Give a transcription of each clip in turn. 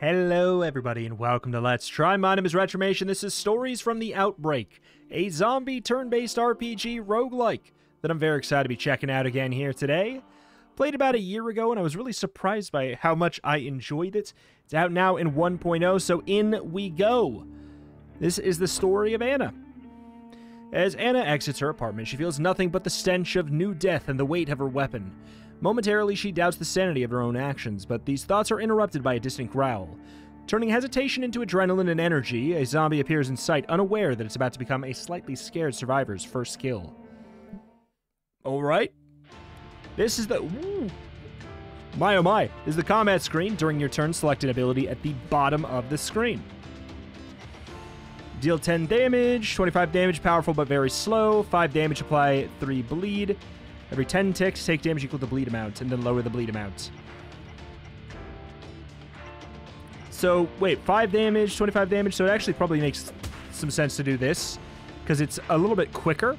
Hello, everybody, and welcome to Let's Try. My name is Retromation. This is Stories from the Outbreak, a zombie turn-based RPG roguelike that I'm very excited to be checking out again here today. Played about a year ago, and I was really surprised by how much I enjoyed it. It's out now in 1.0, so in we go. This is the story of Anna. As Anna exits her apartment, she feels nothing but the stench of new death and the weight of her weapon. Momentarily, she doubts the sanity of her own actions, but these thoughts are interrupted by a distant growl. Turning hesitation into adrenaline and energy, a zombie appears in sight, unaware that it's about to become a slightly scared survivor's first kill. Alright. This is the. My oh my, is the combat screen during your turn selected ability at the bottom of the screen. Deal 10 damage, 25 damage, powerful but very slow. 5 damage, apply 3 bleed. Every 10 ticks, take damage equal to bleed amount, and then lower the bleed amount. So, wait, 5 damage, 25 damage, so it actually probably makes some sense to do this, because it's a little bit quicker.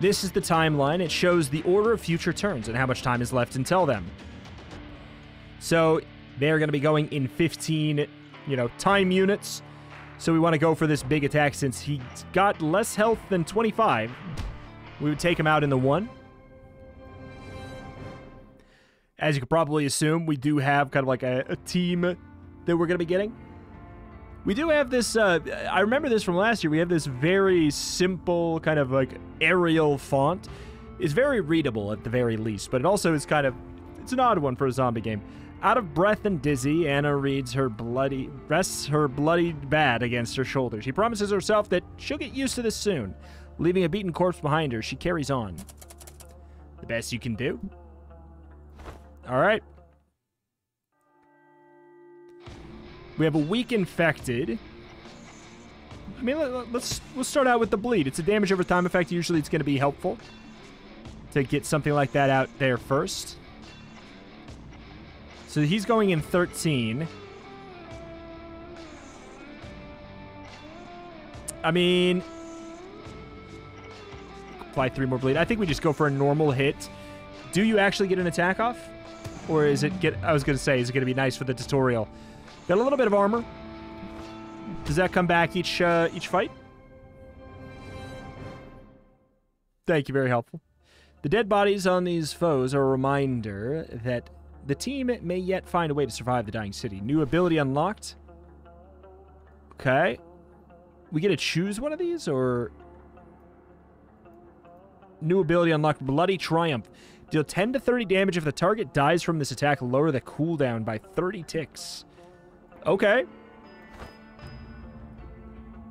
This is the timeline. It shows the order of future turns and how much time is left until them. So, they're going to be going in 15, you know, time units. So we want to go for this big attack since he's got less health than 25. We would take him out in the one. As you could probably assume, we do have kind of like a, a team that we're going to be getting. We do have this, uh, I remember this from last year. We have this very simple kind of like Arial font. It's very readable at the very least, but it also is kind of, it's an odd one for a zombie game. Out of breath and dizzy, Anna reads her bloody, rests her bloody bad against her shoulder. She promises herself that she'll get used to this soon. Leaving a beaten corpse behind her, she carries on. The best you can do. All right. We have a weak infected. I mean, let, us let's start out with the bleed. It's a damage over time effect. Usually, it's going to be helpful to get something like that out there first. So he's going in 13. I mean, apply three more bleed. I think we just go for a normal hit. Do you actually get an attack off? Or is it get, I was going to say, is it going to be nice for the tutorial? Got a little bit of armor. Does that come back each, uh, each fight? Thank you, very helpful. The dead bodies on these foes are a reminder that the team may yet find a way to survive the dying city. New ability unlocked. Okay. We get to choose one of these, or... New ability unlocked, Bloody Triumph. Deal 10 to 30 damage if the target dies from this attack. Lower the cooldown by 30 ticks. Okay.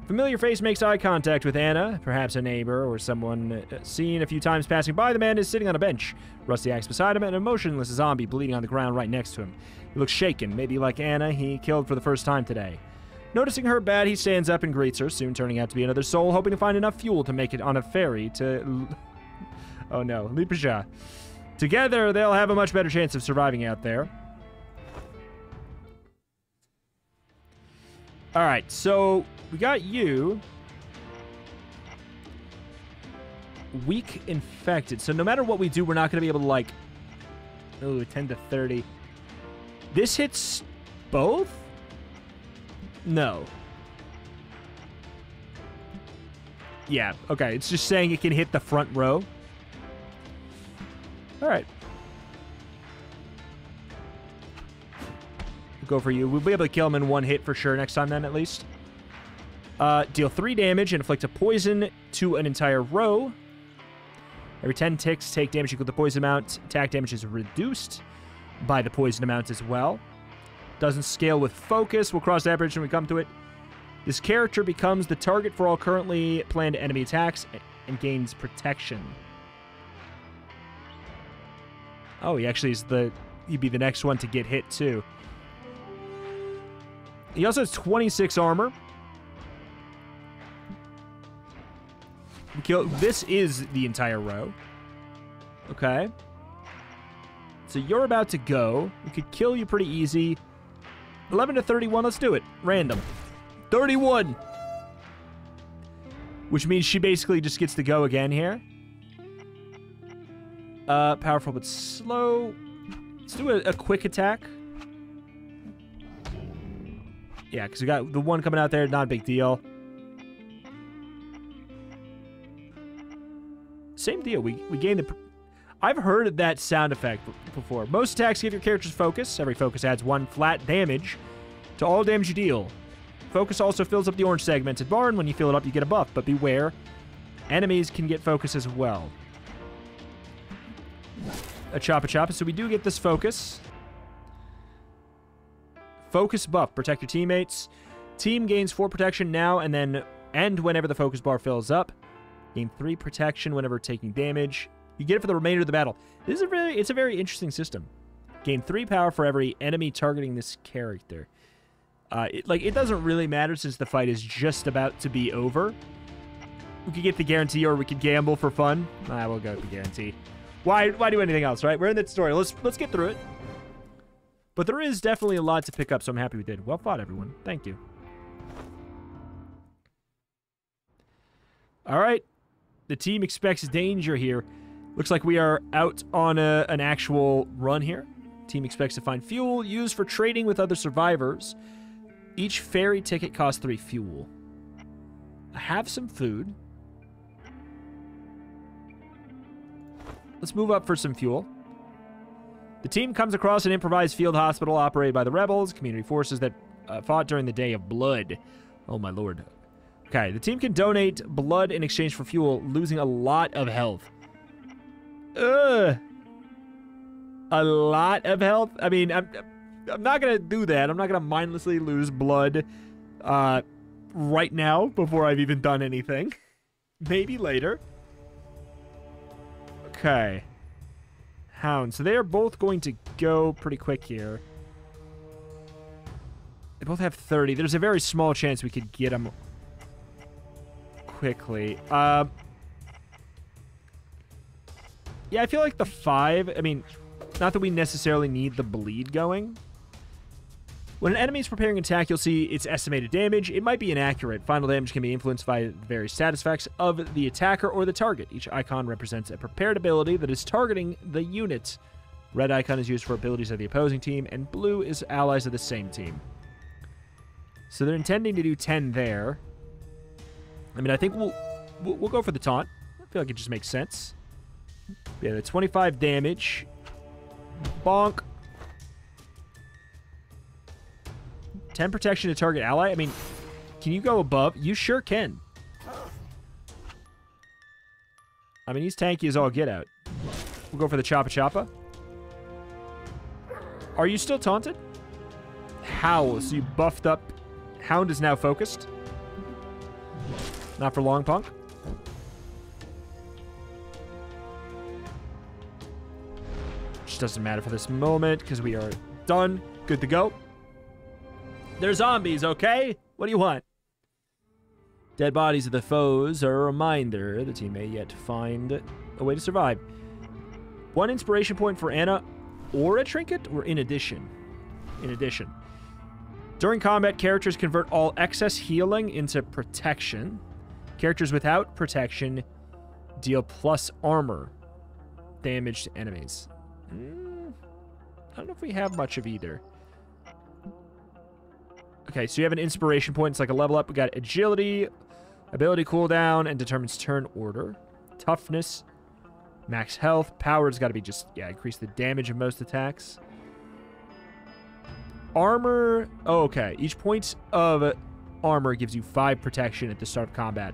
Familiar face makes eye contact with Anna, perhaps a neighbor or someone seen a few times passing by. The man is sitting on a bench, rusty axe beside him, and a motionless zombie bleeding on the ground right next to him. He looks shaken, maybe like Anna he killed for the first time today. Noticing her bad, he stands up and greets her, soon turning out to be another soul, hoping to find enough fuel to make it on a ferry to... oh no, Liepaja. Together, they'll have a much better chance of surviving out there. Alright, so we got you. Weak infected. So no matter what we do, we're not going to be able to, like... Oh, 10 to 30. This hits both? No. Yeah, okay. It's just saying it can hit the front row. All right. Go for you. We'll be able to kill him in one hit for sure next time then, at least. Uh, deal 3 damage and inflict a poison to an entire row. Every 10 ticks, take damage equal to the poison amount. Attack damage is reduced by the poison amount as well. Doesn't scale with focus. We'll cross that bridge when we come to it. This character becomes the target for all currently planned enemy attacks and gains protection. Oh, he actually is the... He'd be the next one to get hit, too. He also has 26 armor. Kill. This is the entire row. Okay. So you're about to go. We could kill you pretty easy. 11 to 31. Let's do it. Random. 31. Which means she basically just gets to go again here. Uh, powerful but slow. Let's do a, a quick attack. Yeah, because we got the one coming out there, not a big deal. Same deal. We we gain the. I've heard that sound effect before. Most attacks give your characters focus. Every focus adds one flat damage to all damage you deal. Focus also fills up the orange segmented bar, and when you fill it up, you get a buff. But beware, enemies can get focus as well. A choppa choppa. So we do get this focus. Focus buff. Protect your teammates. Team gains 4 protection now and then and whenever the focus bar fills up. Gain 3 protection whenever taking damage. You get it for the remainder of the battle. This is a very it's a very interesting system. Gain 3 power for every enemy targeting this character. Uh, it, like, it doesn't really matter since the fight is just about to be over. We could get the guarantee or we could gamble for fun. I will go with the guarantee. Why, why do anything else, right? We're in that story. Let's, let's get through it. But there is definitely a lot to pick up, so I'm happy we did. Well fought, everyone. Thank you. All right. The team expects danger here. Looks like we are out on a, an actual run here. Team expects to find fuel used for trading with other survivors. Each ferry ticket costs three fuel. I have some food. Let's move up for some fuel. The team comes across an improvised field hospital operated by the rebels, community forces that uh, fought during the Day of Blood. Oh my lord. Okay, the team can donate blood in exchange for fuel, losing a lot of health. Ugh. A lot of health? I mean, I'm, I'm not going to do that. I'm not going to mindlessly lose blood uh, right now before I've even done anything. Maybe later. Okay. Hound. So they are both going to go pretty quick here. They both have 30. There's a very small chance we could get them quickly. Uh, yeah, I feel like the 5... I mean, not that we necessarily need the bleed going. When an enemy is preparing an attack, you'll see its estimated damage. It might be inaccurate. Final damage can be influenced by the various status effects of the attacker or the target. Each icon represents a prepared ability that is targeting the unit. Red icon is used for abilities of the opposing team, and blue is allies of the same team. So they're intending to do 10 there. I mean, I think we'll, we'll, go for the taunt. I feel like it just makes sense. Yeah, the 25 damage. Bonk. 10 protection to target ally? I mean, can you go above? You sure can. I mean, he's tanky as all get out. We'll go for the Choppa Choppa. Are you still taunted? Howl. So you buffed up. Hound is now focused. Not for long, punk. Just doesn't matter for this moment because we are done. Good to go. They're zombies, okay? What do you want? Dead bodies of the foes are a reminder the team may yet find a way to survive. One inspiration point for Anna or a trinket or in addition? In addition. During combat, characters convert all excess healing into protection. Characters without protection deal plus armor damage to enemies. Mm, I don't know if we have much of either. Okay, so you have an inspiration point. It's like a level up. We got agility, ability cooldown, and determines turn order. Toughness, max health. Power's got to be just, yeah, increase the damage of most attacks. Armor, oh, okay. Each point of armor gives you 5 protection at the start of combat.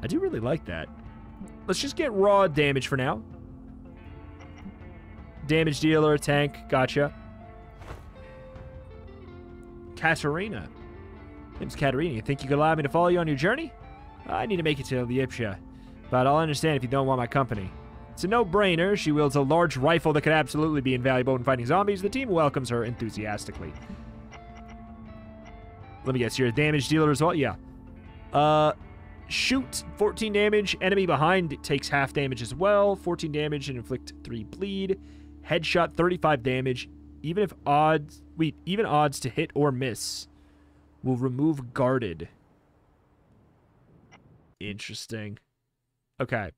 I do really like that. Let's just get raw damage for now. Damage dealer, tank, gotcha. Katarina. Name's Katarina. You think you could allow me to follow you on your journey? I need to make it to Lipsia, but I'll understand if you don't want my company. It's a no-brainer. She wields a large rifle that could absolutely be invaluable in fighting zombies. The team welcomes her enthusiastically. Let me guess, you're a damage dealer as well? Yeah. Uh, shoot, 14 damage. Enemy behind takes half damage as well. 14 damage and inflict 3 bleed. Headshot, 35 damage even if odds wait, even odds to hit or miss will remove guarded. Interesting. Okay.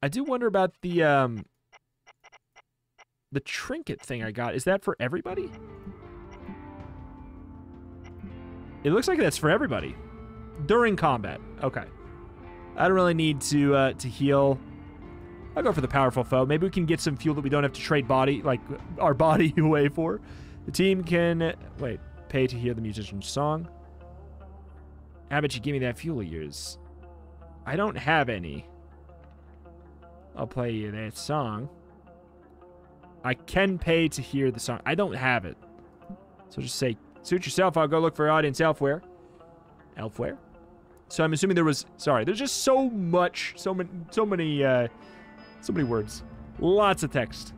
I do wonder about the um the trinket thing I got. Is that for everybody? It looks like that's for everybody. During combat. Okay. I don't really need to uh, to heal. I'll go for the powerful foe. Maybe we can get some fuel that we don't have to trade body, like our body away for. The team can, wait, pay to hear the musician's song. How about you give me that fuel of yours? I don't have any. I'll play you that song. I can pay to hear the song. I don't have it. So just say, suit yourself. I'll go look for audience elsewhere. Elsewhere? So I'm assuming there was, sorry, there's just so much, so many, so many, uh, so many words. Lots of text.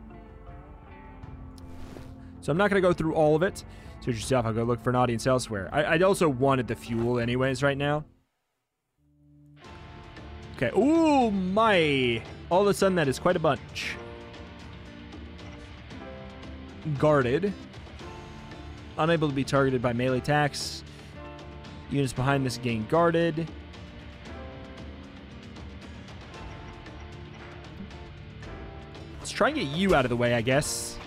So I'm not going to go through all of it. Suit yourself. I'll go look for an audience elsewhere. I, I also wanted the fuel anyways right now. Okay. Ooh, my. All of a sudden, that is quite a bunch. Guarded. Unable to be targeted by melee attacks. Units behind this gain guarded. Try and get you out of the way, I guess.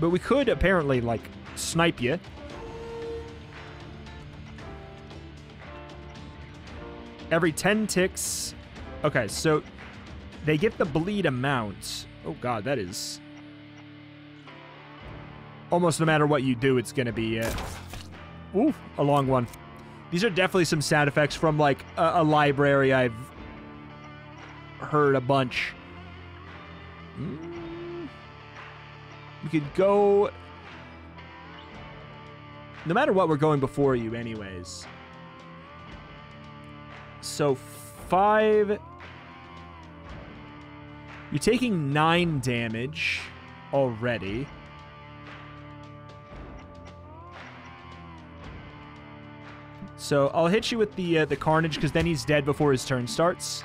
But we could apparently, like, snipe you. Every 10 ticks. Okay, so they get the bleed amount. Oh, God, that is... Almost no matter what you do, it's going to be... Uh... A long one. These are definitely some sound effects from, like, a, a library I've heard a bunch. Mm. We could go... No matter what, we're going before you anyways. So, five... You're taking nine damage already. So I'll hit you with the uh, the carnage because then he's dead before his turn starts.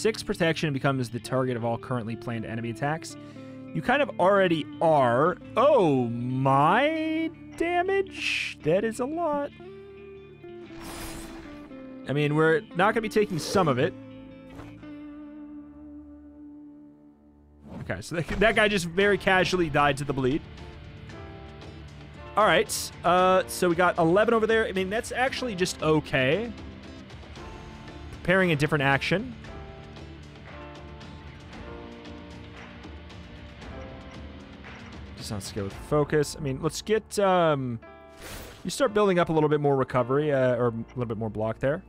Six protection becomes the target of all currently planned enemy attacks. You kind of already are. Oh, my damage? That is a lot. I mean, we're not going to be taking some of it. Okay, so that, that guy just very casually died to the bleed. All right, uh, so we got 11 over there. I mean, that's actually just okay. Preparing a different action. Not skill with focus. I mean, let's get, um, you start building up a little bit more recovery, uh, or a little bit more block there.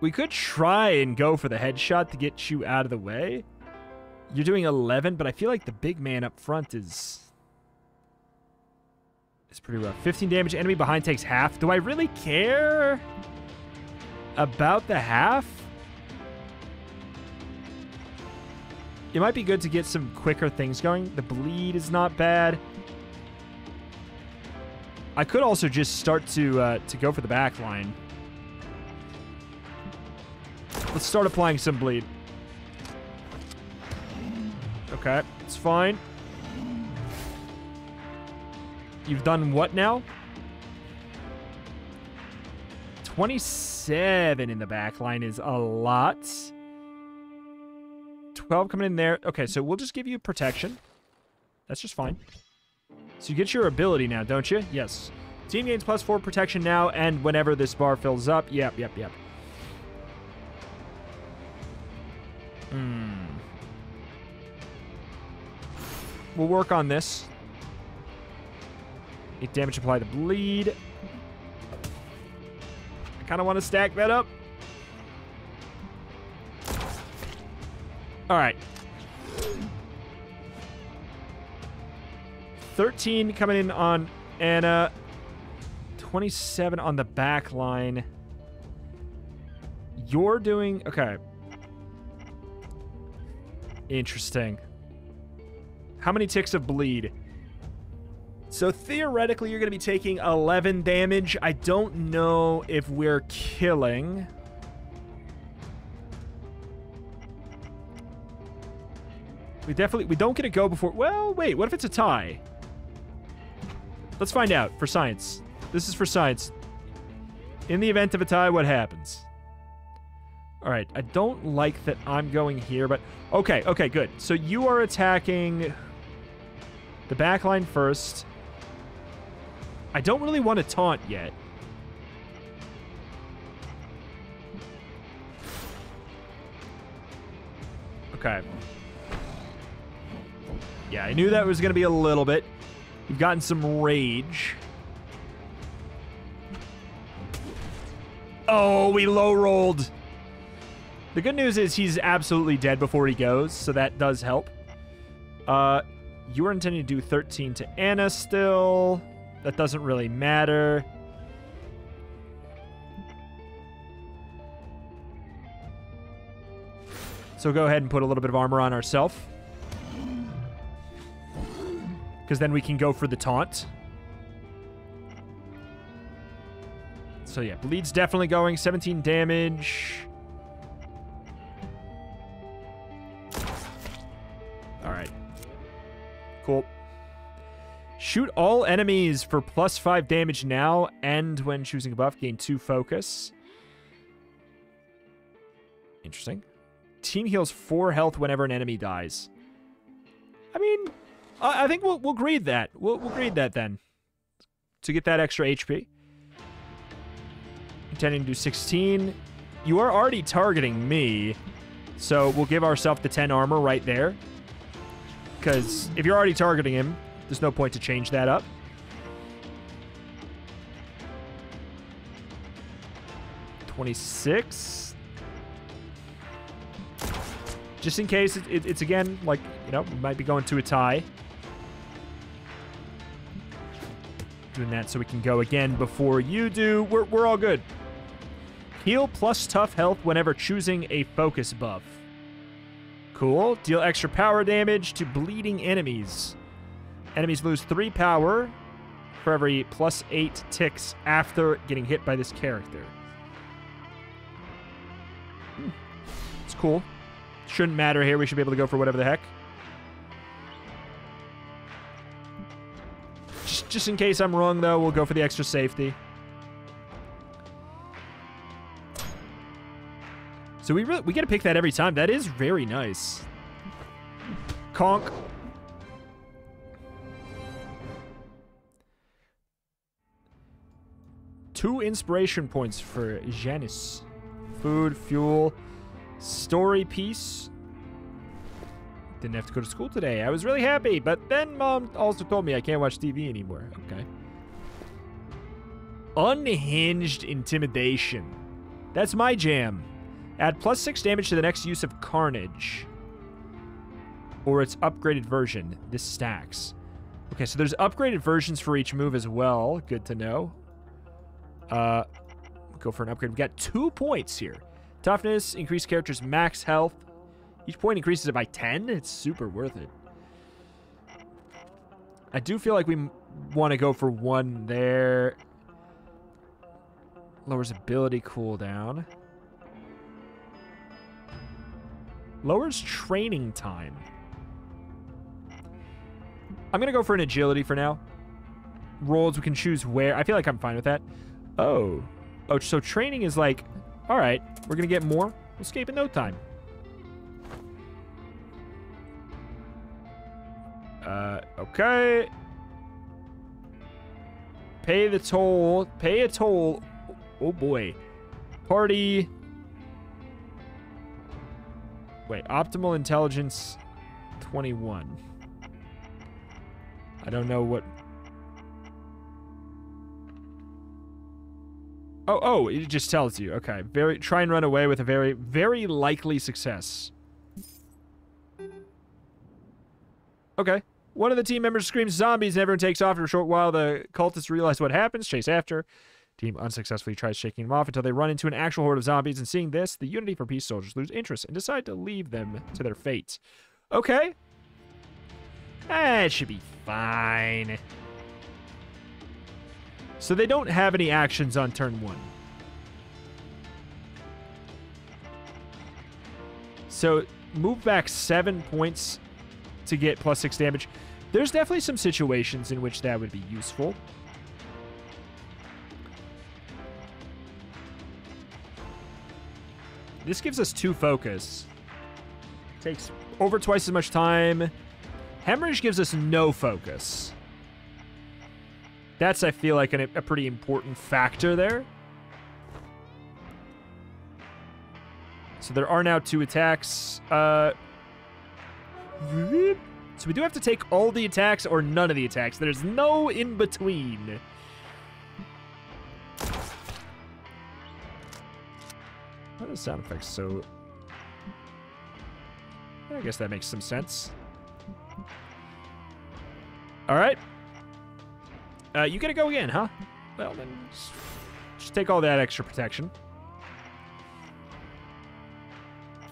We could try and go for the headshot to get you out of the way. You're doing 11, but I feel like the big man up front is... is pretty rough. 15 damage. Enemy behind takes half. Do I really care about the half? It might be good to get some quicker things going. The bleed is not bad. I could also just start to uh, to go for the back line. Let's start applying some bleed. Okay, it's fine. You've done what now? 27 in the back line is a lot. 12 coming in there. Okay, so we'll just give you protection. That's just fine. So you get your ability now, don't you? Yes. Team gains plus 4 protection now, and whenever this bar fills up. Yep, yep, yep. Hmm. We'll work on this. 8 damage apply to bleed. I kind of want to stack that up. All right. 13 coming in on Anna. 27 on the back line. You're doing... Okay. Interesting. How many ticks of bleed? So theoretically, you're going to be taking 11 damage. I don't know if we're killing. We definitely... We don't get a go before... Well, wait. What if it's a tie? Let's find out for science. This is for science. In the event of a tie, what happens? All right, I don't like that I'm going here, but okay, okay, good. So you are attacking the back line first. I don't really want to taunt yet. Okay. Yeah, I knew that was going to be a little bit. You've gotten some rage. Oh, we low rolled. The good news is he's absolutely dead before he goes, so that does help. Uh, you were intending to do 13 to Anna still. That doesn't really matter. So go ahead and put a little bit of armor on ourselves. Because then we can go for the taunt. So yeah, bleed's definitely going. 17 damage. Alright. Cool. Shoot all enemies for plus 5 damage now and when choosing a buff, gain 2 focus. Interesting. Team heals 4 health whenever an enemy dies. I mean, I, I think we'll, we'll greed that. We'll, we'll greed that then. To get that extra HP. Intending to do 16. You are already targeting me. So we'll give ourselves the 10 armor right there. Because if you're already targeting him, there's no point to change that up. Twenty-six. Just in case it, it, it's again like you know we might be going to a tie. Doing that so we can go again before you do. We're we're all good. Heal plus tough health whenever choosing a focus buff. Cool. Deal extra power damage to bleeding enemies. Enemies lose 3 power for every plus 8 ticks after getting hit by this character. Hmm. It's cool. Shouldn't matter here. We should be able to go for whatever the heck. Just, just in case I'm wrong, though, we'll go for the extra safety. So we really, we get to pick that every time. That is very nice. Conk. Two inspiration points for Janice. Food, fuel, story piece. Didn't have to go to school today. I was really happy, but then mom also told me I can't watch TV anymore. Okay. Unhinged intimidation. That's my jam. Add plus 6 damage to the next use of Carnage. Or its upgraded version. This stacks. Okay, so there's upgraded versions for each move as well. Good to know. Uh, go for an upgrade. We got two points here. Toughness, increase character's max health. Each point increases it by 10. It's super worth it. I do feel like we want to go for one there. Lowers ability cooldown. Lowers training time. I'm going to go for an agility for now. Rolls, we can choose where. I feel like I'm fine with that. Oh. Oh, so training is like, all right, we're going to get more. Escape in no time. Uh, okay. Pay the toll. Pay a toll. Oh, boy. Party Wait, optimal intelligence 21. I don't know what... Oh, oh, it just tells you. Okay. Very try and run away with a very very likely success. Okay. One of the team members screams zombies and everyone takes off for a short while. The cultists realize what happens, chase after. Team unsuccessfully tries shaking them off until they run into an actual horde of zombies, and seeing this, the Unity for Peace soldiers lose interest and decide to leave them to their fate. Okay. That should be fine. So they don't have any actions on turn one. So move back seven points to get plus six damage. There's definitely some situations in which that would be useful. This gives us two focus. Takes over twice as much time. Hemorrhage gives us no focus. That's, I feel like, an, a pretty important factor there. So there are now two attacks. Uh, so we do have to take all the attacks or none of the attacks. There's no in between. What are sound effects? So I guess that makes some sense. All right. Uh, you gotta go again, huh? Well, then just, just take all that extra protection.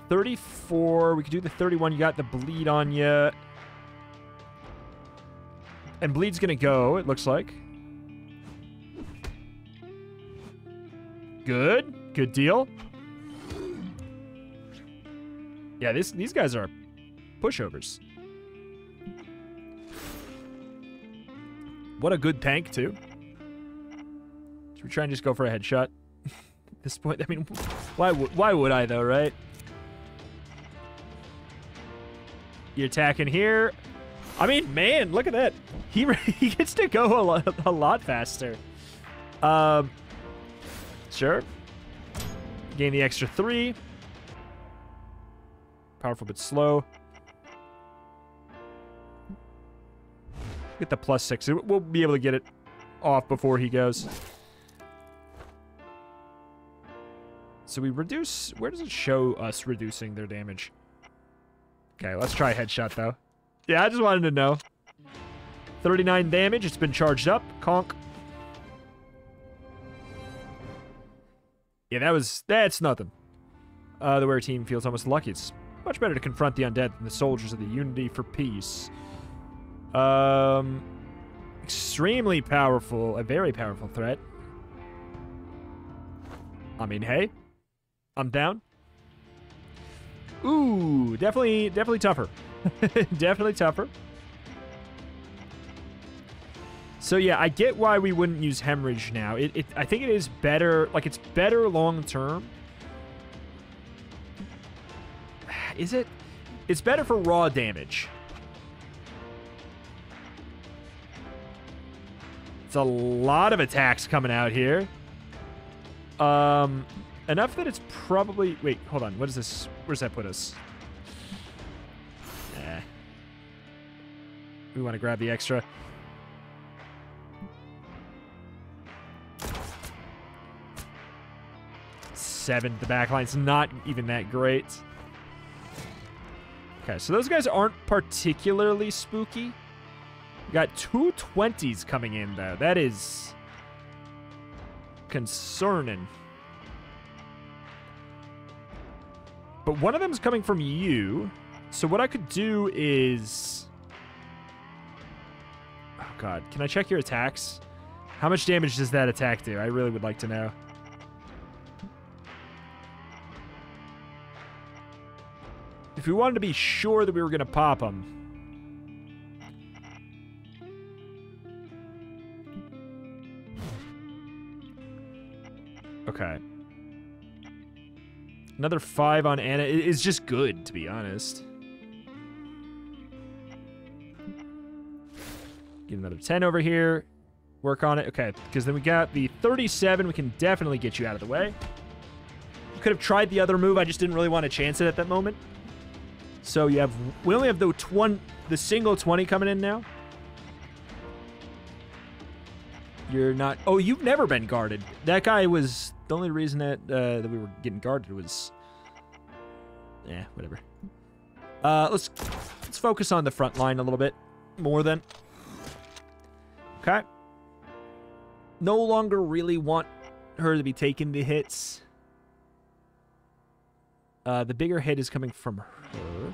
34. We could do the 31. You got the bleed on you. And bleed's gonna go, it looks like. Good. Good deal. Yeah, this, these guys are pushovers. What a good tank, too. Should we try and just go for a headshot? At this point, I mean, why would, why would I, though, right? You're attacking here. I mean, man, look at that. He, he gets to go a lot, a lot faster. Um, sure. Gain the extra three. Powerful but slow. Get the plus six. We'll be able to get it off before he goes. So we reduce... Where does it show us reducing their damage? Okay, let's try headshot, though. Yeah, I just wanted to know. 39 damage. It's been charged up. Conk. Yeah, that was... That's nothing. Uh, the Wear team feels almost lucky. It's much better to confront the undead than the soldiers of the Unity for Peace. Um, extremely powerful, a very powerful threat. I mean, hey, I'm down. Ooh, definitely, definitely tougher. definitely tougher. So yeah, I get why we wouldn't use hemorrhage now. It, it I think it is better, like it's better long term Is it? It's better for raw damage. It's a lot of attacks coming out here. Um, enough that it's probably... Wait, hold on. What is this? Where does that put us? We want to grab the extra. Seven. The back backline's not even that great. Okay, so those guys aren't particularly spooky. We got two 20s coming in, though. That is concerning. But one of them is coming from you. So what I could do is... God. Can I check your attacks? How much damage does that attack do? I really would like to know. If we wanted to be sure that we were going to pop them. Okay. Another five on Anna is just good, to be honest. Get another 10 over here. Work on it. Okay, because then we got the 37. We can definitely get you out of the way. Could have tried the other move. I just didn't really want to chance it at that moment. So you have we only have the one the single 20 coming in now. You're not Oh, you've never been guarded. That guy was the only reason that uh, that we were getting guarded was Yeah, whatever. Uh let's let's focus on the front line a little bit more then. Okay. No longer really want her to be taking the hits. Uh, the bigger hit is coming from her.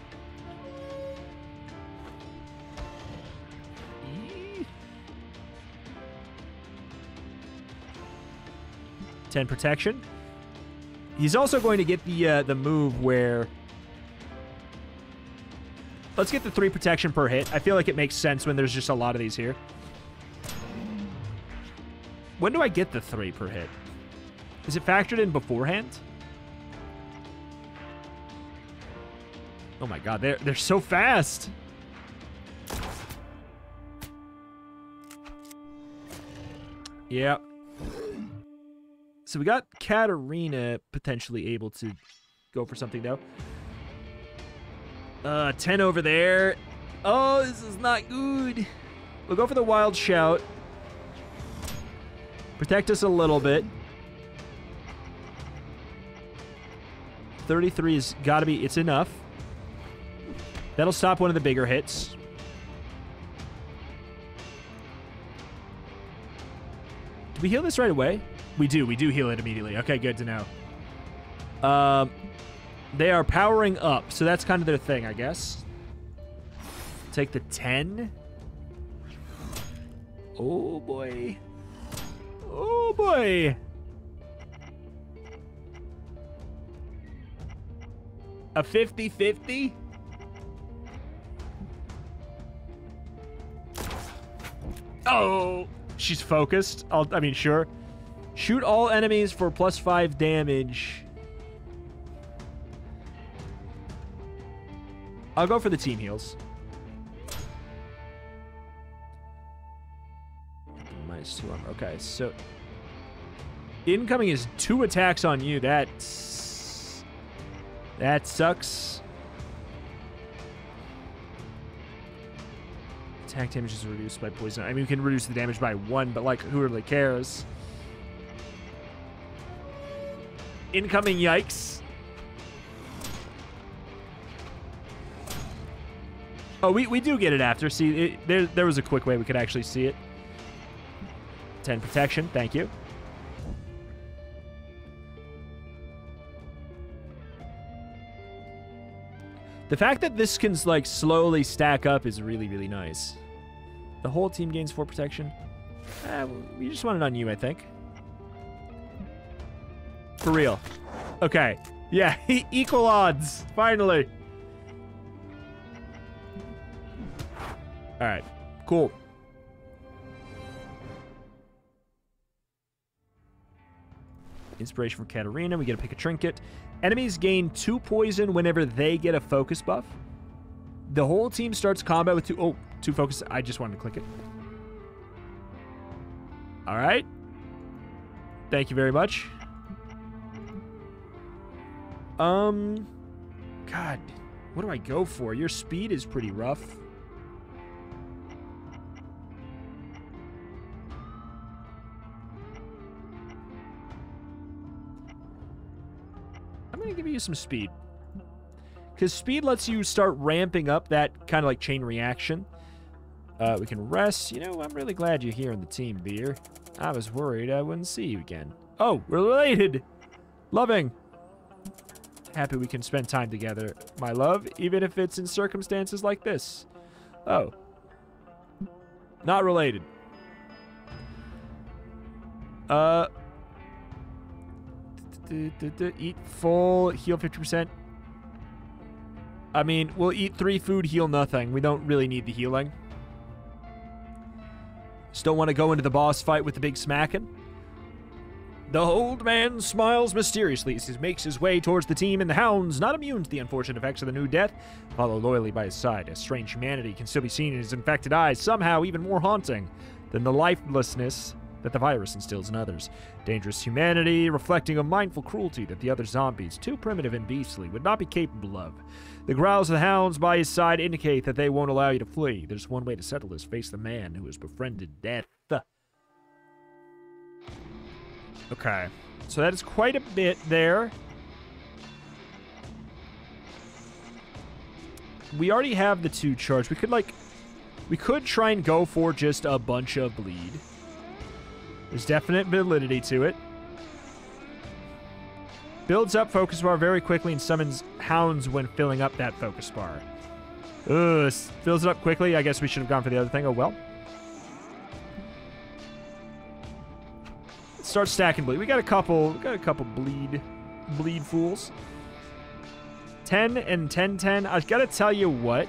10 protection. He's also going to get the uh, the move where... Let's get the 3 protection per hit. I feel like it makes sense when there's just a lot of these here. When do I get the 3 per hit? Is it factored in beforehand? Oh my god, they're, they're so fast. Yeah. So we got Katarina potentially able to go for something, though. Uh, 10 over there. Oh, this is not good. We'll go for the Wild Shout. Protect us a little bit. 33 has got to be... It's enough. That'll stop one of the bigger hits. Do we heal this right away? We do. We do heal it immediately. Okay, good to know. Um, they are powering up, so that's kind of their thing, I guess. Take the 10. Oh, boy. Oh, boy. A 50-50? Oh, she's focused. I'll, I mean, sure. Shoot all enemies for plus five damage. I'll go for the team heals. Two armor. Okay, so incoming is two attacks on you. That's that sucks. Attack damage is reduced by poison. I mean, we can reduce the damage by one, but like, who really cares? Incoming yikes. Oh, we, we do get it after. See, it, there, there was a quick way we could actually see it. 10 protection. Thank you. The fact that this can, like, slowly stack up is really, really nice. The whole team gains 4 protection. Eh, we just want it on you, I think. For real. Okay. Yeah, equal odds. Finally. All right. Cool. Inspiration from Katarina. We get to pick a trinket. Enemies gain two poison whenever they get a focus buff. The whole team starts combat with two... Oh, two focus. I just wanted to click it. All right. Thank you very much. Um... God, what do I go for? Your speed is pretty rough. Going to give you some speed. Because speed lets you start ramping up that kind of like chain reaction. Uh, we can rest. You know, I'm really glad you're here in the team, Beer. I was worried I wouldn't see you again. Oh, we're related. Loving. Happy we can spend time together, my love, even if it's in circumstances like this. Oh. Not related. Uh, Eat full, heal 50%. I mean, we'll eat three food, heal nothing. We don't really need the healing. Still want to go into the boss fight with the big smacking. The old man smiles mysteriously as he makes his way towards the team, and the hounds, not immune to the unfortunate effects of the new death, follow loyally by his side. A strange humanity can still be seen in his infected eyes, somehow even more haunting than the lifelessness that the virus instills in others. Dangerous humanity, reflecting a mindful cruelty that the other zombies, too primitive and beastly, would not be capable of. The growls of the hounds by his side indicate that they won't allow you to flee. There's one way to settle this face the man who has befriended death. Okay, so that is quite a bit there. We already have the two charge. We could, like, we could try and go for just a bunch of bleed. There's definite validity to it. Builds up focus bar very quickly and summons hounds when filling up that focus bar. Ugh, fills it up quickly. I guess we should have gone for the other thing. Oh, well. Start stacking bleed. We got a couple, we got a couple bleed, bleed fools. 10 and 10 10. I gotta tell you what.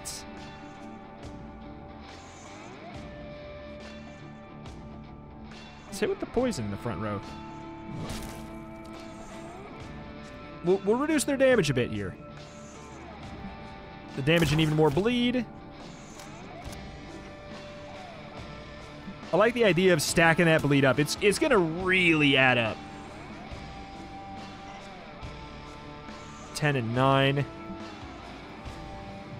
Hit with the poison in the front row. We'll, we'll reduce their damage a bit here. the damage and even more bleed. I like the idea of stacking that bleed up. It's it's gonna really add up. 10 and 9.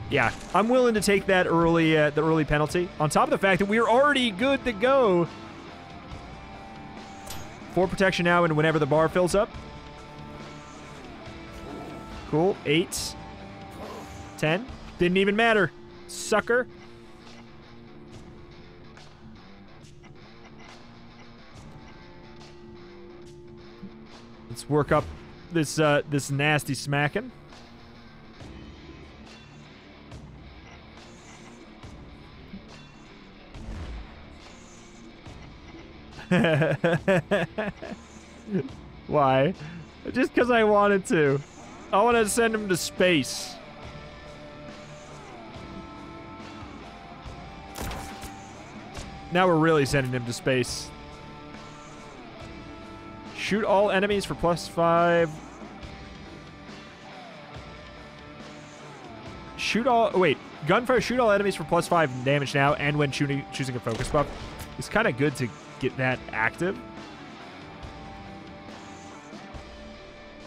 Yeah, I'm willing to take that early uh, the early penalty. On top of the fact that we're already good to go. Four protection now and whenever the bar fills up. Cool. Eight. Ten. Didn't even matter. Sucker. Let's work up this uh, this nasty smacking. Why? Just because I wanted to. I want to send him to space. Now we're really sending him to space. Shoot all enemies for plus five. Shoot all... Wait. Gunfire, shoot all enemies for plus five damage now and when shooting, choosing a focus buff. It's kind of good to get that active.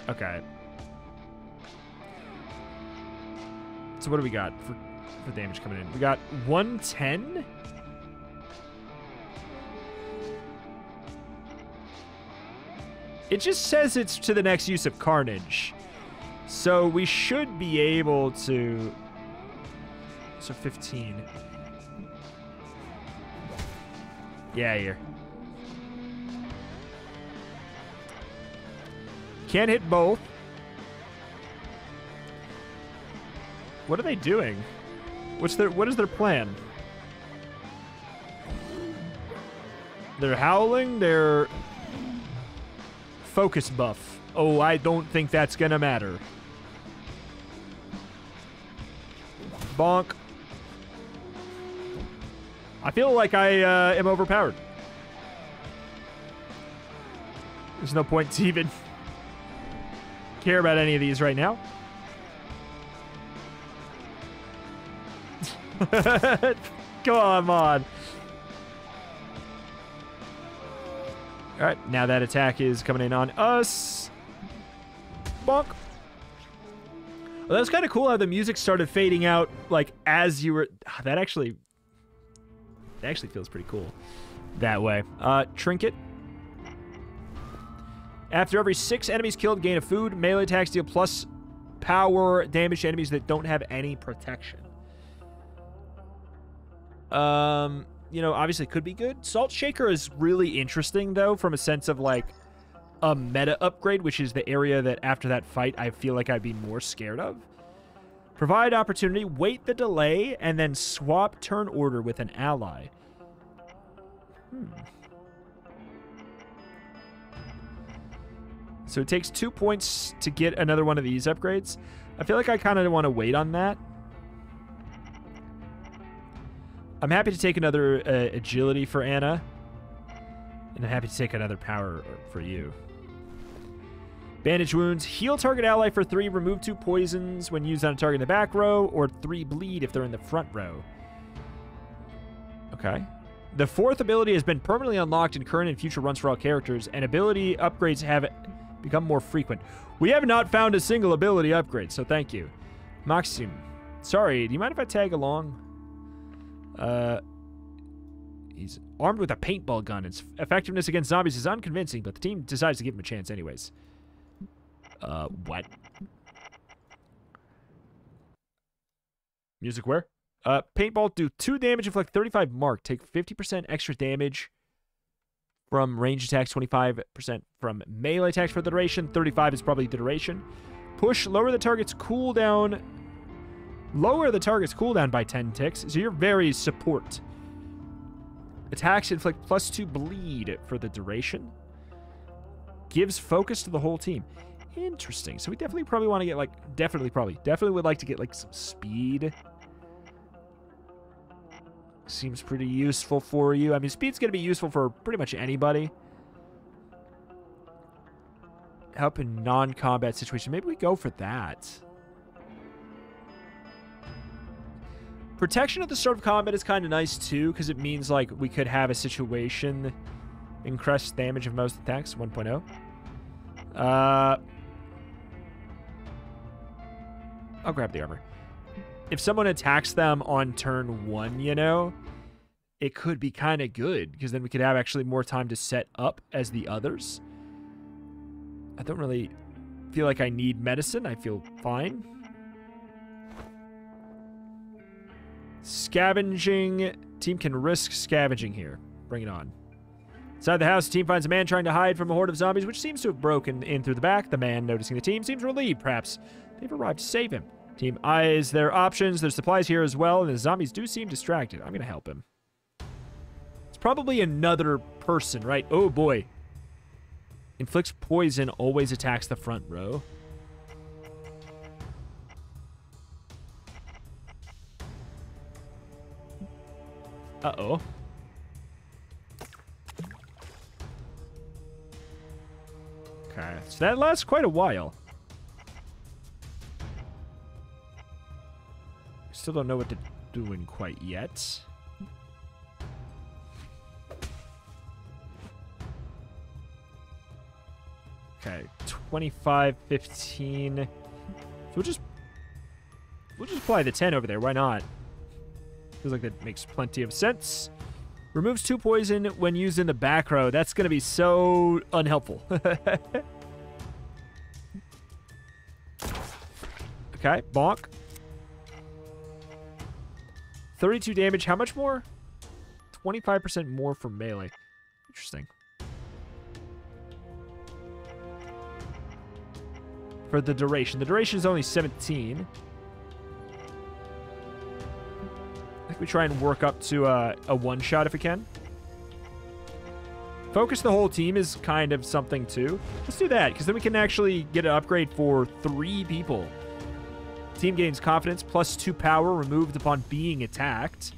Okay. So what do we got for, for damage coming in? We got 110? It just says it's to the next use of Carnage. So we should be able to... So 15. Yeah, here. Can't hit both. What are they doing? What's their what is their plan? They're howling, they're focus buff. Oh, I don't think that's gonna matter. Bonk. I feel like I uh, am overpowered. There's no point to even care about any of these right now. Come on. All right, now that attack is coming in on us. Bonk. Well, that's kind of cool how the music started fading out, like, as you were... Ah, that actually... That actually feels pretty cool that way. Uh, Trinket. After every six enemies killed, gain a food. Melee attacks deal plus power damage to enemies that don't have any protection. Um, you know, obviously could be good. Salt Shaker is really interesting, though, from a sense of, like, a meta upgrade, which is the area that after that fight I feel like I'd be more scared of. Provide opportunity, wait the delay, and then swap turn order with an ally. Hmm. So it takes two points to get another one of these upgrades. I feel like I kind of want to wait on that. I'm happy to take another uh, agility for Anna. And I'm happy to take another power for you. Bandage wounds. Heal target ally for three. Remove two poisons when used on a target in the back row. Or three bleed if they're in the front row. Okay. The fourth ability has been permanently unlocked in current and future runs for all characters. And ability upgrades have become more frequent. We have not found a single ability upgrade, so thank you. Maxim. Sorry, do you mind if I tag along? Uh, he's armed with a paintball gun. Its effectiveness against zombies is unconvincing, but the team decides to give him a chance anyways. Uh, what? Music where? Uh, paintball, do 2 damage, inflict 35 mark. Take 50% extra damage from range attacks, 25% from melee attacks for the duration. 35 is probably the duration. Push, lower the target's cooldown Lower the target's cooldown by 10 ticks, so you're very support. Attacks inflict plus 2 bleed for the duration. Gives focus to the whole team. Interesting. So we definitely probably want to get, like, definitely, probably, definitely would like to get, like, some speed. Seems pretty useful for you. I mean, speed's going to be useful for pretty much anybody. Help in non-combat situation. Maybe we go for that. Protection at the start of combat is kind of nice too, because it means like we could have a situation increase damage of most attacks 1.0. Uh, I'll grab the armor. If someone attacks them on turn one, you know, it could be kind of good because then we could have actually more time to set up as the others. I don't really feel like I need medicine. I feel fine. Scavenging. Team can risk scavenging here. Bring it on. Inside the house, the team finds a man trying to hide from a horde of zombies, which seems to have broken in through the back. The man, noticing the team, seems relieved. Perhaps they've arrived to save him. Team eyes their options. their supplies here as well, and the zombies do seem distracted. I'm going to help him. It's probably another person, right? Oh, boy. Inflicts poison, always attacks the front row. Uh-oh. Okay, so that lasts quite a while. Still don't know what to do in quite yet. Okay, 25, 15. So we'll just we'll just apply the 10 over there. Why not? Feels like that makes plenty of sense. Removes two poison when used in the back row. That's going to be so unhelpful. okay, bonk. 32 damage. How much more? 25% more for melee. Interesting. For the duration. The duration is only 17. I think we try and work up to a, a one-shot if we can. Focus the whole team is kind of something too. Let's do that, because then we can actually get an upgrade for three people. Team gains confidence, plus two power, removed upon being attacked.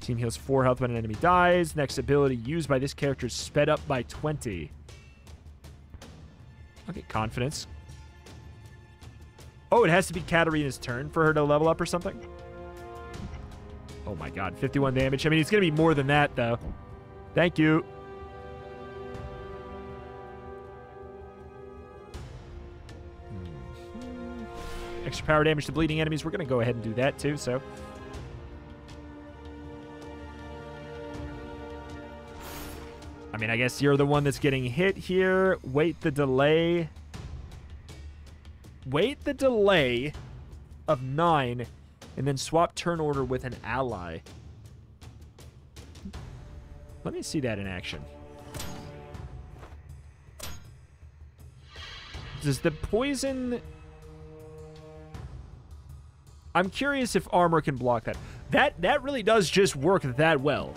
Team heals four health when an enemy dies. Next ability used by this character is sped up by 20. Okay, confidence. Oh, it has to be Katarina's turn for her to level up or something? Oh my god, 51 damage. I mean, it's going to be more than that, though. Thank you. Extra power damage to bleeding enemies. We're going to go ahead and do that, too, so... I mean, I guess you're the one that's getting hit here. Wait the delay. Wait the delay of 9 and then swap turn order with an ally. Let me see that in action. Does the poison... I'm curious if armor can block that. That that really does just work that well.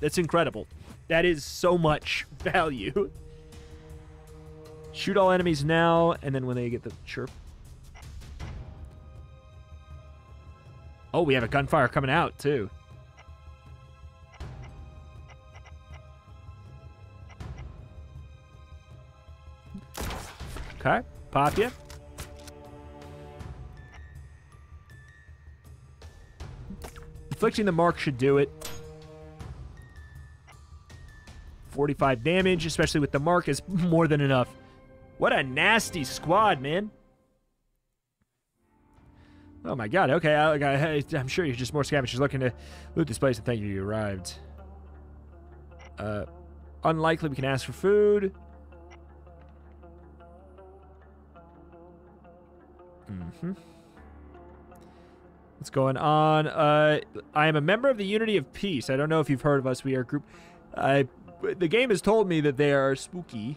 That's incredible. That is so much value. Shoot all enemies now, and then when they get the chirp, Oh, we have a gunfire coming out, too. Okay, pop you. Inflicting the mark should do it. 45 damage, especially with the mark, is more than enough. What a nasty squad, man. Oh my god, okay, I, am sure you're just more scavengers looking to loot this place and thank you you arrived. Uh, unlikely we can ask for food. Mm-hmm. What's going on? Uh, I am a member of the Unity of Peace. I don't know if you've heard of us. We are a group... Uh, the game has told me that they are spooky.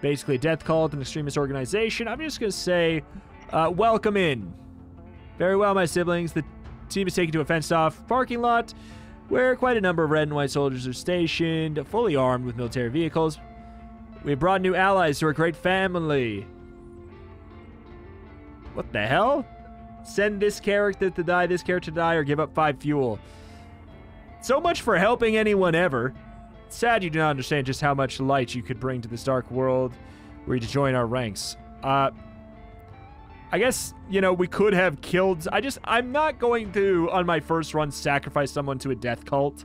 Basically, death cult, an extremist organization. I'm just going to say uh, welcome in. Very well, my siblings. The team is taken to a fenced-off parking lot where quite a number of red and white soldiers are stationed, fully armed with military vehicles. We brought new allies to our great family. What the hell? Send this character to die, this character to die, or give up five fuel. So much for helping anyone ever. It's sad you do not understand just how much light you could bring to this dark world were you to join our ranks. Uh, I guess, you know, we could have killed... I just... I'm not going to, on my first run, sacrifice someone to a death cult.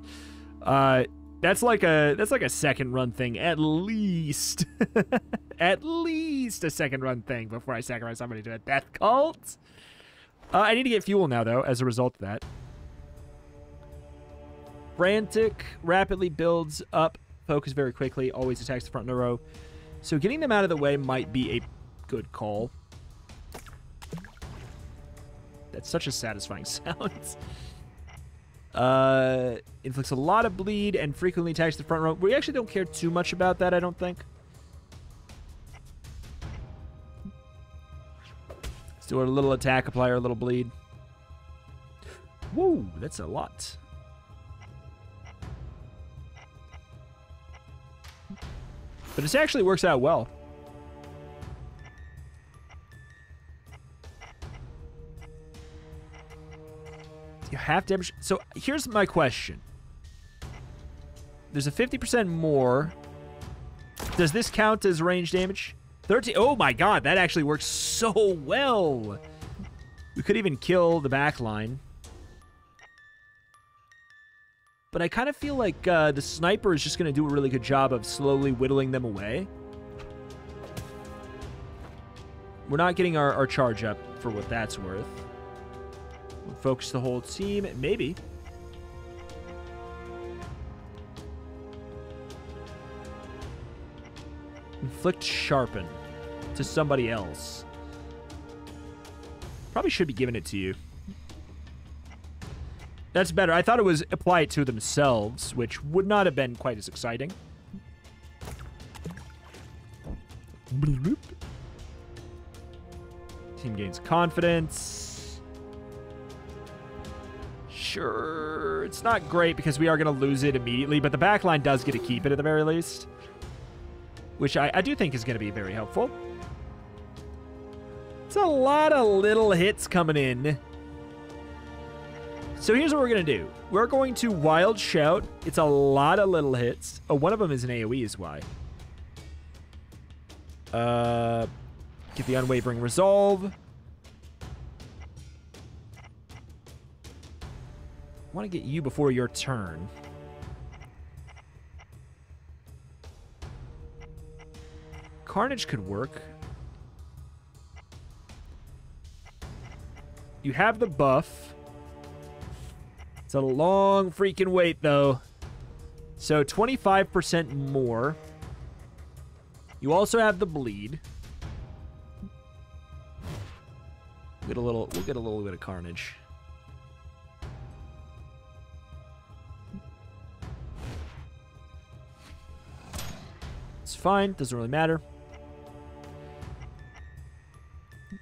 Uh, that's like a that's like a second run thing, at least. at least a second run thing before I sacrifice somebody to a death cult. Uh, I need to get fuel now, though, as a result of that. Frantic rapidly builds up, focus very quickly, always attacks the front row. So getting them out of the way might be a good call. That's such a satisfying sound. Uh, inflicts a lot of bleed and frequently attacks the front row. We actually don't care too much about that, I don't think. Let's do a little attack, apply our little bleed. Whoa, that's a lot. But this actually works out well. You have damage. So here's my question. There's a 50% more. Does this count as range damage? 13. Oh my god, that actually works so well. We could even kill the back line. But I kind of feel like uh, the sniper is just going to do a really good job of slowly whittling them away. We're not getting our, our charge up for what that's worth. We'll focus the whole team. Maybe. Inflict Sharpen to somebody else. Probably should be giving it to you. That's better. I thought it was apply it to themselves, which would not have been quite as exciting. Team gains confidence. Sure, it's not great because we are going to lose it immediately, but the back line does get to keep it at the very least, which I, I do think is going to be very helpful. A lot of little hits coming in. So here's what we're going to do. We're going to Wild Shout. It's a lot of little hits. Oh, one of them is an AoE is why. Uh, get the Unwavering Resolve. want to get you before your turn. Carnage could work. You have the buff. It's a long freaking wait, though. So 25% more. You also have the bleed. We'll get a little. We'll get a little bit of carnage. It's fine. Doesn't really matter.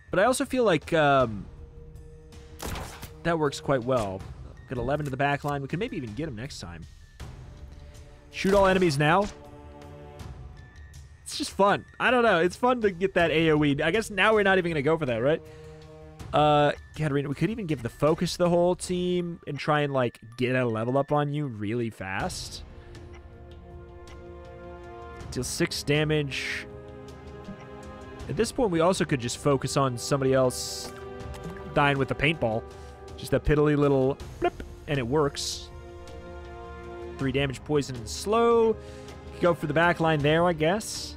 But I also feel like um, that works quite well. Got 11 to the back line. We could maybe even get him next time. Shoot all enemies now. It's just fun. I don't know. It's fun to get that AoE. I guess now we're not even going to go for that, right? Uh, Katarina, we could even give the focus to the whole team and try and, like, get a level up on you really fast. Deal six damage. At this point, we also could just focus on somebody else dying with a paintball. Just a piddly little blip, and it works. Three damage, poison, and slow. Go for the back line there, I guess.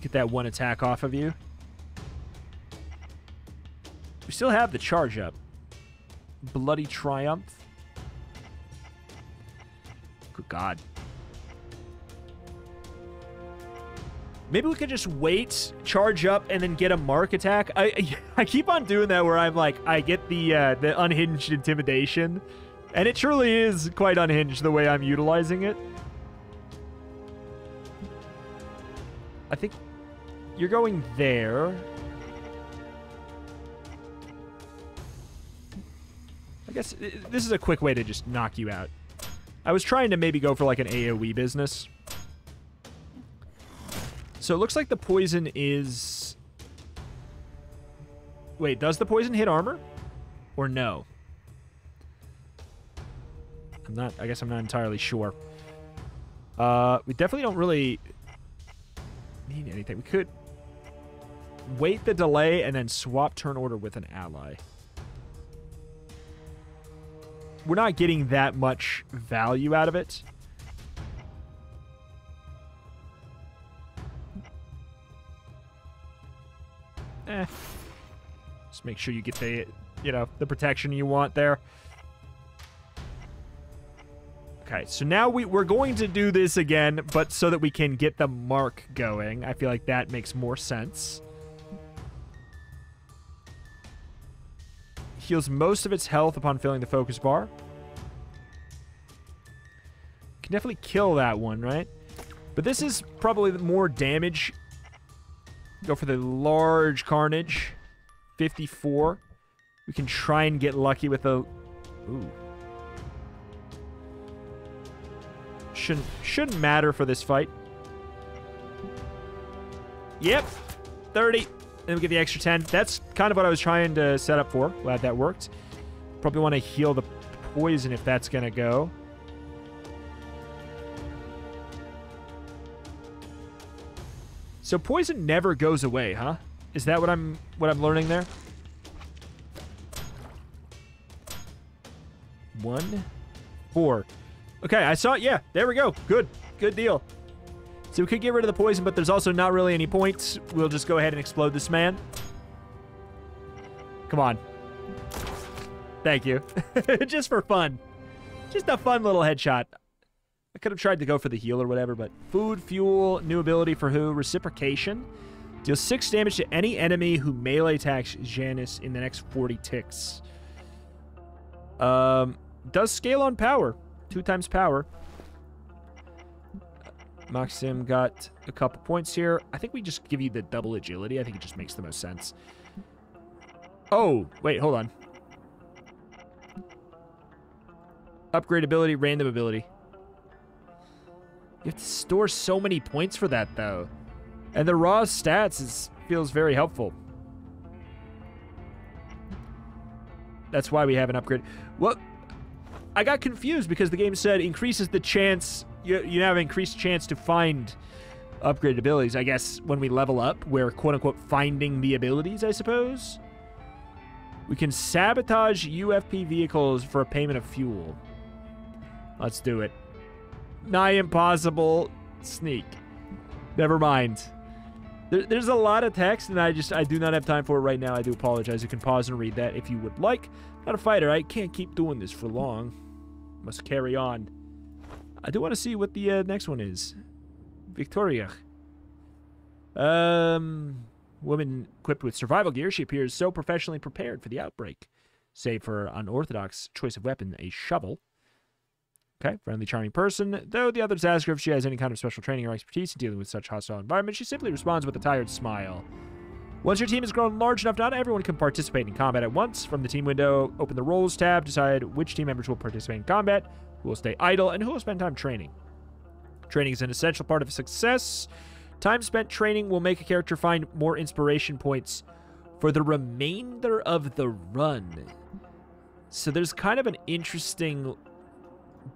Get that one attack off of you. We still have the charge up. Bloody Triumph. Good God. Maybe we could just wait, charge up, and then get a mark attack. I I keep on doing that where I'm like, I get the uh, the unhinged intimidation, and it truly is quite unhinged the way I'm utilizing it. I think you're going there. I guess this is a quick way to just knock you out. I was trying to maybe go for like an AoE business. So it looks like the poison is... Wait, does the poison hit armor? Or no? I'm not... I guess I'm not entirely sure. Uh, we definitely don't really need anything. We could wait the delay and then swap turn order with an ally. We're not getting that much value out of it. Eh. Just make sure you get the, you know, the protection you want there. Okay, so now we, we're going to do this again, but so that we can get the mark going. I feel like that makes more sense. Heals most of its health upon filling the focus bar. Can definitely kill that one, right? But this is probably more damage. Go for the large carnage. 54. We can try and get lucky with a... Ooh. Shouldn't, shouldn't matter for this fight. Yep. 30. Then we get the extra 10. That's kind of what I was trying to set up for. Glad that worked. Probably want to heal the poison if that's going to go. So poison never goes away, huh? Is that what I'm what I'm learning there? One, four. Okay, I saw it. Yeah, there we go. Good. Good deal. So we could get rid of the poison, but there's also not really any points. We'll just go ahead and explode this man. Come on. Thank you. just for fun. Just a fun little headshot. I could have tried to go for the heal or whatever, but food, fuel, new ability for who? Reciprocation. Deals 6 damage to any enemy who melee attacks Janus in the next 40 ticks. Um, does scale on power. Two times power. Maxim got a couple points here. I think we just give you the double agility. I think it just makes the most sense. Oh, wait, hold on. Upgrade ability, random ability. You have to store so many points for that, though. And the raw stats is, feels very helpful. That's why we have an upgrade. Well, I got confused because the game said increases the chance, you, you have an increased chance to find upgraded abilities. I guess when we level up, we're quote-unquote finding the abilities, I suppose. We can sabotage UFP vehicles for a payment of fuel. Let's do it. Nigh impossible. Sneak. Never mind. There, there's a lot of text, and I just I do not have time for it right now. I do apologize. You can pause and read that if you would like. Not a fighter. I can't keep doing this for long. Must carry on. I do want to see what the uh, next one is. Victoria. Um, woman equipped with survival gear. She appears so professionally prepared for the outbreak. Save for unorthodox choice of weapon, a shovel. Okay, friendly, charming person. Though the others ask her if she has any kind of special training or expertise in dealing with such hostile environments, she simply responds with a tired smile. Once your team has grown large enough, not everyone can participate in combat at once. From the team window, open the roles tab, decide which team members will participate in combat, who will stay idle, and who will spend time training. Training is an essential part of success. Time spent training will make a character find more inspiration points for the remainder of the run. So there's kind of an interesting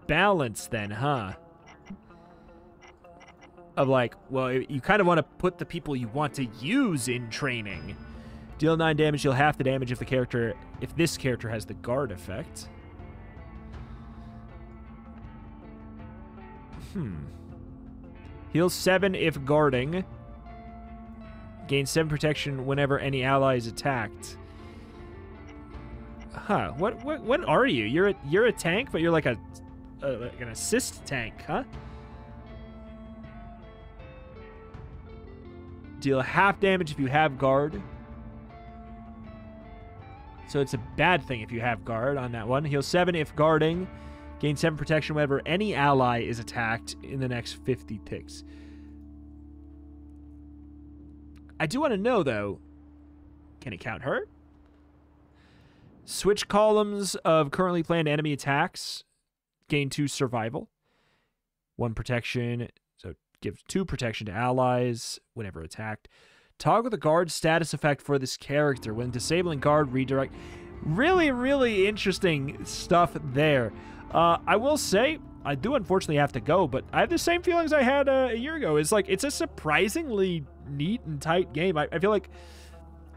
balance then, huh? Of like, well, you kind of want to put the people you want to use in training. Deal 9 damage, deal half the damage if the character, if this character has the guard effect. Hmm. Heal 7 if guarding. Gain 7 protection whenever any ally is attacked. Huh. What what what are you? You're a you're a tank, but you're like a uh, like an assist tank, huh? Deal half damage if you have guard. So it's a bad thing if you have guard on that one. Heal 7 if guarding. Gain 7 protection whenever any ally is attacked in the next 50 ticks. I do want to know, though, can it count her? Switch columns of currently planned enemy attacks gain two survival, one protection, so gives two protection to allies whenever attacked. Toggle the guard status effect for this character when disabling guard redirect. Really, really interesting stuff there. Uh, I will say, I do unfortunately have to go, but I have the same feelings I had uh, a year ago. It's like it's a surprisingly neat and tight game. I, I feel like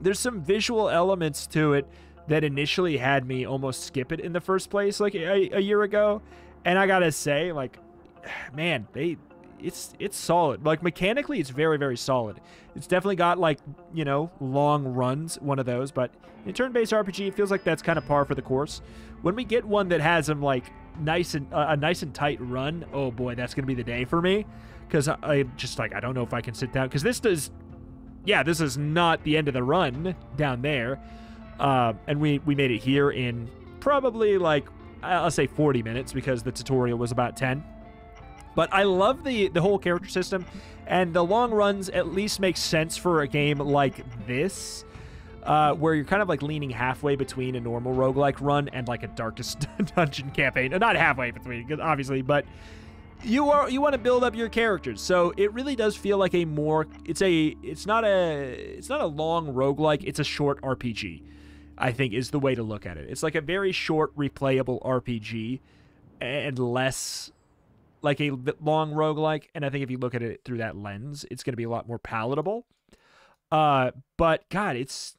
there's some visual elements to it that initially had me almost skip it in the first place, like a, a year ago. And I gotta say, like, man, they it's it's solid. Like mechanically, it's very very solid. It's definitely got like you know long runs, one of those. But in turn-based RPG, it feels like that's kind of par for the course. When we get one that has them like nice and uh, a nice and tight run, oh boy, that's gonna be the day for me. Because I, I just like I don't know if I can sit down because this does, yeah, this is not the end of the run down there. Uh, and we we made it here in probably like I'll say 40 minutes because the tutorial was about 10. But I love the the whole character system, and the long runs at least make sense for a game like this. Uh, where you're kind of like leaning halfway between a normal roguelike run and like a darkest dungeon campaign. Not halfway between, obviously, but you are you want to build up your characters. So it really does feel like a more it's a it's not a it's not a long roguelike, it's a short RPG. I think is the way to look at it. It's like a very short replayable RPG and less like a long roguelike. And I think if you look at it through that lens, it's going to be a lot more palatable. Uh, but God, it's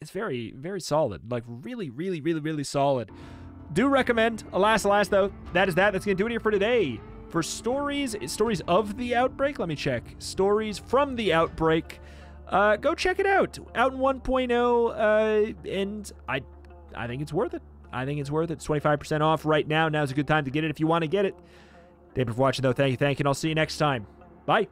it's very very solid. Like really, really, really, really solid. Do recommend. Alas, alas, though, that is that. That's going to do it here for today. For stories, stories of the outbreak. Let me check. Stories from the outbreak. Uh, go check it out. Out in 1.0, uh, and I, I think it's worth it. I think it's worth it. It's 25% off right now. Now's a good time to get it if you want to get it. David for watching, though. Thank you, thank you, and I'll see you next time. Bye.